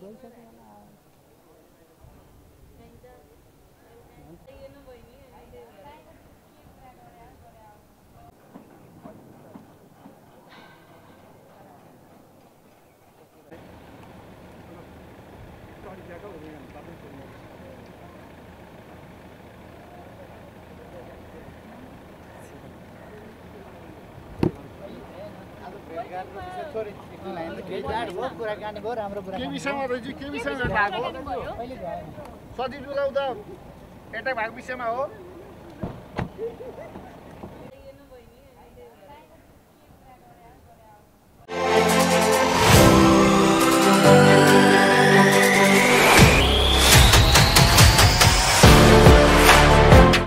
Dois já na aula. Jaga olmayan, bakın sorumlu. Obrigado. सजिलो लाउँदा एट्याक भएको विषयमा हो।